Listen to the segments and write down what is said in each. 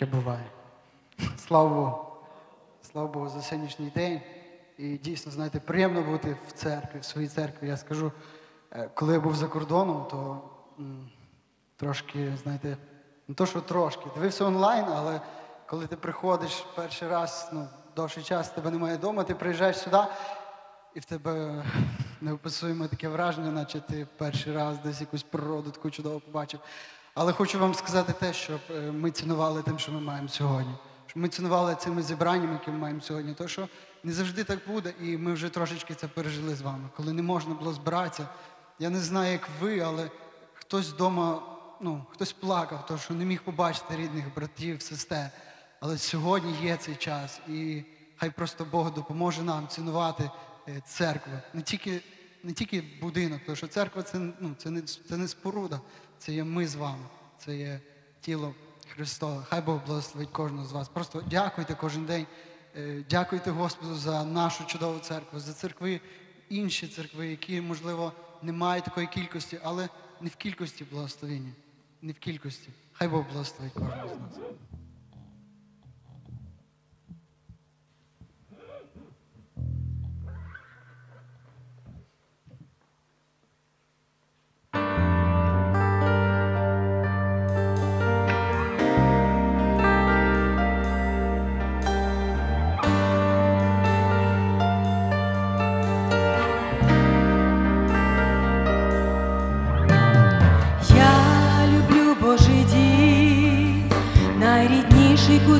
Таке буває. Слава Богу. Слава Богу за сьогоднішній день. І дійсно, знаєте, приємно бути в церкві, в своїй церкві. Я скажу, е, коли я був за кордоном, то трошки, знаєте, не то, що трошки, дивився онлайн, але коли ти приходиш перший раз, ну, довший час, тебе немає вдома, ти приїжджаєш сюди, і в тебе неописуємо таке враження, наче ти перший раз десь якусь природу таку чудово побачив. Але хочу вам сказати те, щоб е, ми цінували тим, що ми маємо сьогодні. Щоб ми цінували цими зібраннями, які ми маємо сьогодні. То, що не завжди так буде, і ми вже трошечки це пережили з вами. Коли не можна було збиратися. Я не знаю, як ви, але хтось вдома, ну, хтось плакав, тому що не міг побачити рідних братів, сестер. Але сьогодні є цей час, і хай просто Бог допоможе нам цінувати е, церкву. Не тільки, не тільки будинок, тому що церква це, ну, це, не, це не споруда, це є ми з вами, це є тіло Христове. Хай Бог благословить кожного з вас. Просто дякуйте кожен день. Е, Дякуйте Господу за нашу чудову церкву, за церкви, інші церкви, які, можливо, не мають такої кількості, але не в кількості благословення, не в кількості. Хай Бог благословить кожного з нас.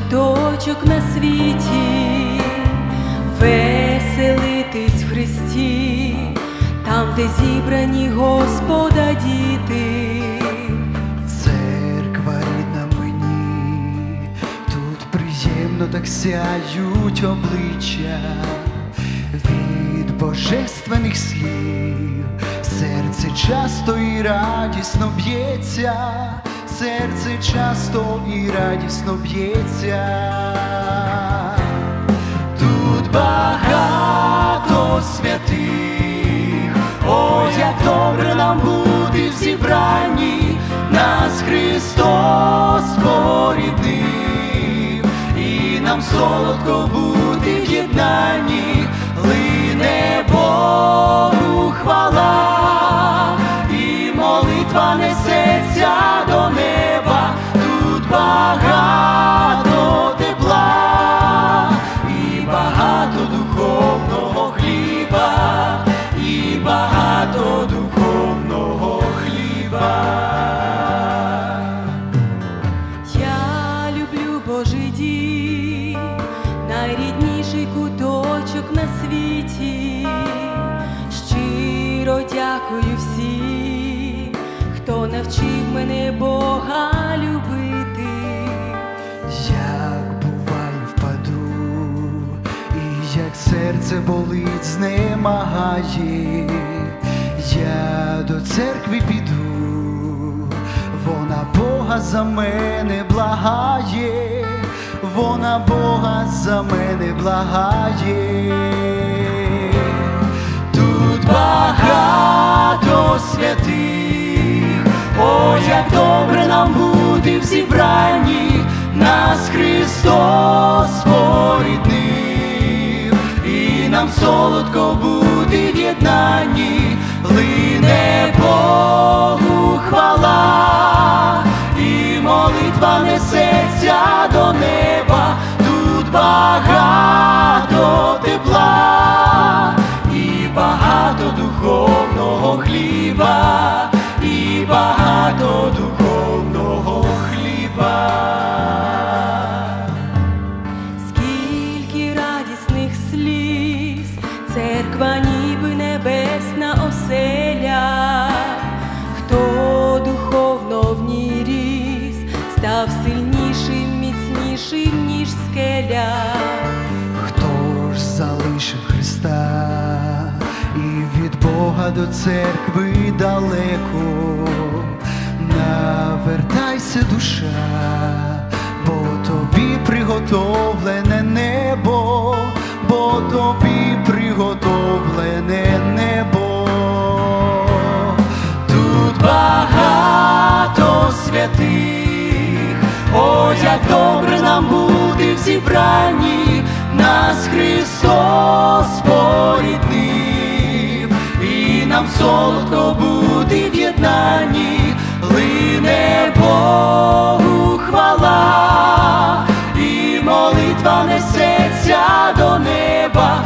Куточок на світі, веселитись в Христі, там, де зібрані Господа діти. Церква рідна мені, тут приємно так сяють обличчя від божественних слів, серце часто і радісно б'ється, серце часто і радісно б'ється. Тут багато святих, о, як добре нам бути в зібранні, нас Христос поріднив, і нам солодко бути в дякую всім, хто навчив мене Бога любити. Як буває впаду, і як серце болить, знемагає, я до церкви піду, вона Бога за мене благає, вона Бога за мене благає. Як добре нам бути в зібранні, нас Христос поріднив, і нам солодко бути в єднанні, лине Богу хвала, і молитва несеться до неба, тут багато тепла, до церкви далеко, навертайся, душа, бо тобі приготовлене небо, бо тобі приготовлене небо. Тут багато святих, О, як добре нам бути в зібранні, нас Христос поріднив, і нам солодко бути в єднанні, лине Богу хвала, і молитва несеться до неба,